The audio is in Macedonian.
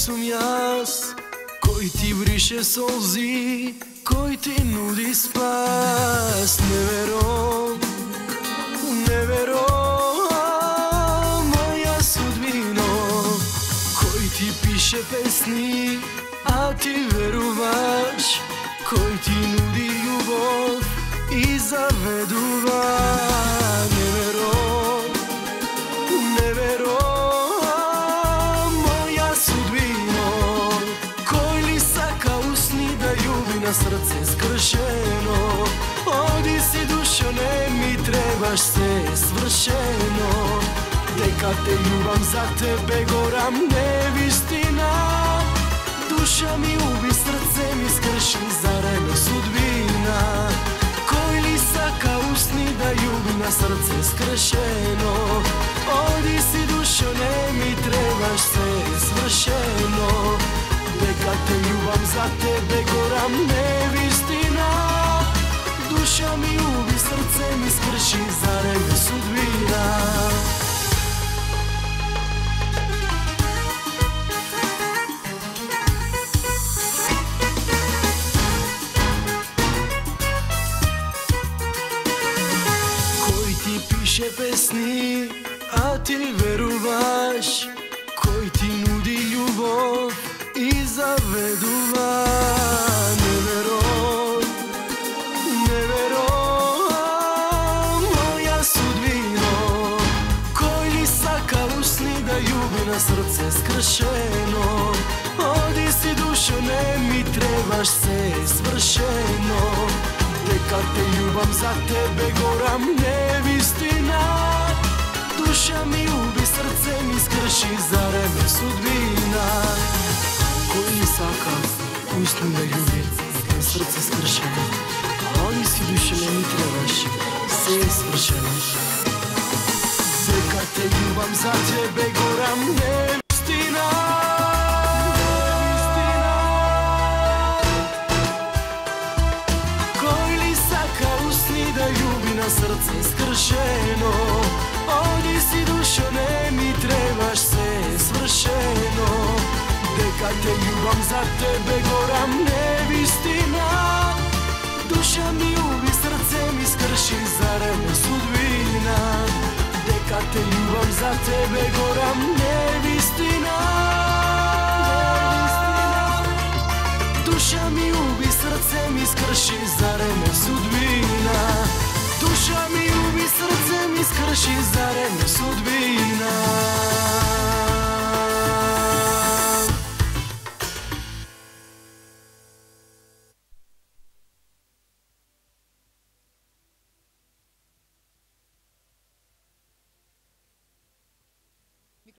сум јас Кој ти брише солзи, кој ти нуди спас. Не верувам, не верувам, Моја судбино Кој ти пише песни, а ти веруваш Кој ти нуди љубов и заведува на срце скршено Оди си душо, не ми требаш се свршено. Дека те љубам за тебе горам невистина Душа ми уби, срце ми скрши, зарем судбина. Кој ли сака усни да љуби на срце скршено? Оди си душо, не ми требаш се свршено. Дека те љубам за тебе sam nevistina Duša mi ubi, srce mi skrši, zarem je sudbina Koji ti piše pesni, a ti veruvaš? na srce skršeno. Odi si dušo, ne mi trebaš se svršeno. Nekar te ljubam, za tebe goram nevistina Duša mi ubi, srce mi skrši, zarem je sudbina? Koji saka, uistinu me ljubi, na srce skršeno. Odi si dušo, ne mi trebaš se svršeno. Горам за тебе горам невистина Кој ли сака усни да љуби на срце скршено? Оди си душо, не ми требаш се свршено. Дека те љубам за тебе горам невистина Душа ми уби, срце ми скрши, зарем судбина. Дека те љубам ljubom za tebe goram nevistina Duša mi ubi, srce mi skrši, zarem je sudbina? Duša mi ubi, srce mi skrši, zarem je sudbina?